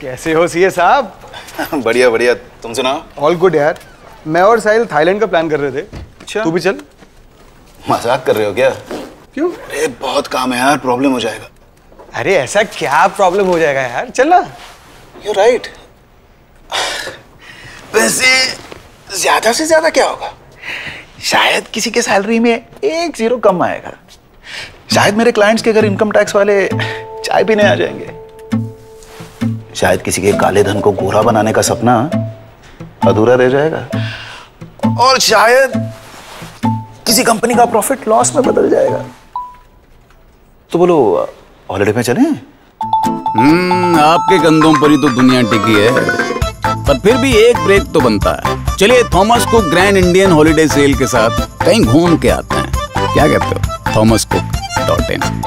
कैसे हो सीए साहब? बढ़िया बढ़िया। तुम सुनाओ। ऑल गुड यार। मैं और साहिल थाईलैंड का प्लान कर रहे थे। अच्छा। तू भी चल। मज़ाक कर रहे हो क्या? क्यों? अरे बहुत काम है यार प्रॉब्लम हो जाएगा। अरे ऐसा क्या प्रॉब्लम हो जाएगा यार? चल ना। यू राइट वैसे ज़्यादा से ज़्यादा क्या होगा? शायद किसी के सैलरी में एक ज़ीरो कम आएगा। शायद मेरे क्लाइंट्स के घर इनकम टैक्स वाले चाय पीने आ जाएँगे। शायद किसी के काले धन को गोरा बनाने का सपना अधूरा रह जाएगा। और शायद किसी कंपनी का प्रॉफिट लॉस में बदल जाएगा। तो बोलो हॉलिडे में चलें? हम्म आपके कंधों पर ही तो दुनिया टिकी है। पर फिर भी एक ब्रेक तो बनता है। चलिए, Thomas Cook grand Indian holiday sale के साथ कहीं घूम के आते हैं। क्या कहते हो? Thomas Cook dot in.